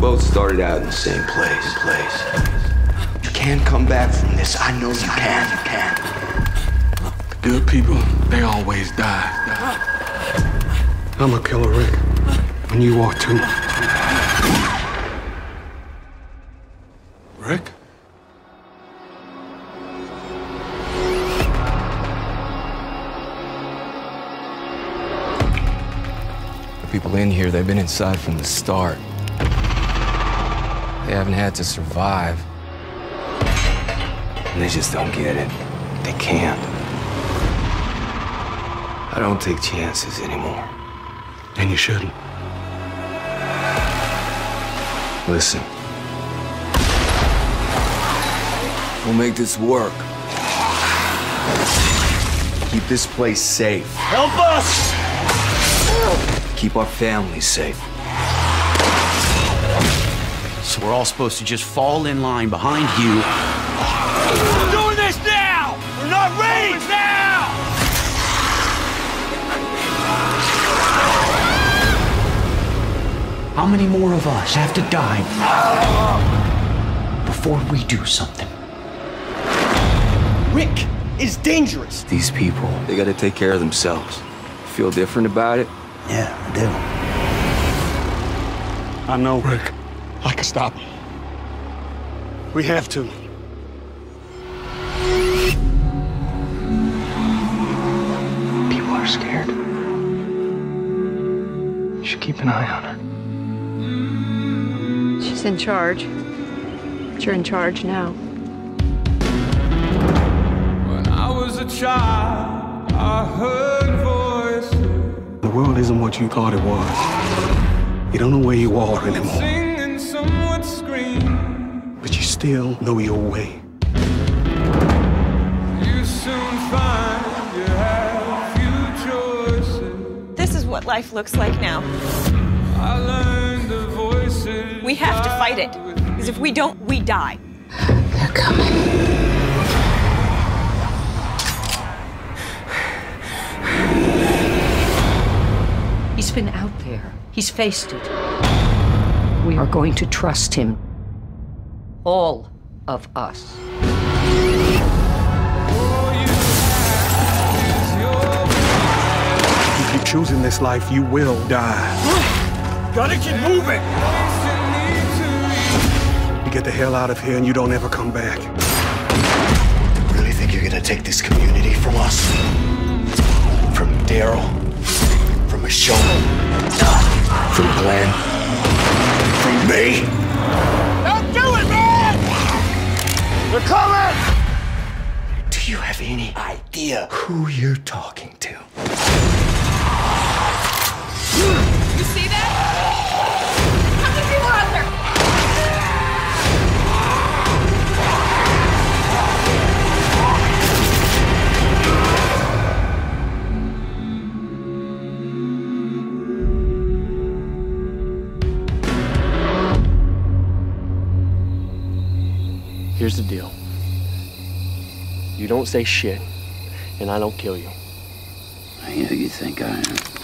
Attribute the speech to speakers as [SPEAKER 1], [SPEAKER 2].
[SPEAKER 1] both started out in the same place. Place. You can't come back from this. I know you can. You can.
[SPEAKER 2] Good people, they always die. I'm a killer, Rick. And you are too. Rick?
[SPEAKER 1] The people in here, they've been inside from the start. They haven't had to survive. And they just don't get it. They can't. I don't take chances anymore.
[SPEAKER 2] And you shouldn't.
[SPEAKER 1] Listen. We'll make this work. Keep this place safe.
[SPEAKER 3] Help us!
[SPEAKER 1] Keep our families safe.
[SPEAKER 3] So we're all supposed to just fall in line behind you. We're doing this now! We're not ready! now! How many more of us have to die before we do something? Rick is dangerous.
[SPEAKER 1] These people, they gotta take care of themselves. Feel different about it?
[SPEAKER 3] Yeah, I do.
[SPEAKER 2] I know, Rick. I can stop him. We have to.
[SPEAKER 1] People are scared. You should keep an eye on her.
[SPEAKER 4] She's in charge. But you're in charge now.
[SPEAKER 5] When I was a child, I heard voices
[SPEAKER 2] The world isn't what you thought it was. You don't know where you are anymore, still know your way.
[SPEAKER 5] You soon find you have few choices.
[SPEAKER 6] This is what life looks like now.
[SPEAKER 5] I learned the voices.
[SPEAKER 6] We have to fight it. Because if we don't, we die.
[SPEAKER 4] They're coming. He's been out there. He's faced it. We are going to trust him. All of us.
[SPEAKER 2] If you're choosing this life, you will die.
[SPEAKER 3] Gotta keep moving!
[SPEAKER 2] You get the hell out of here and you don't ever come back.
[SPEAKER 7] Really think you're gonna take this community from us? From Daryl? From Michonne?
[SPEAKER 1] From Glenn.
[SPEAKER 7] Have any idea who you're talking to?
[SPEAKER 6] You see that? How many people are out there?
[SPEAKER 8] Here's the deal. You don't say shit, and I don't kill you.
[SPEAKER 3] Who you think I am?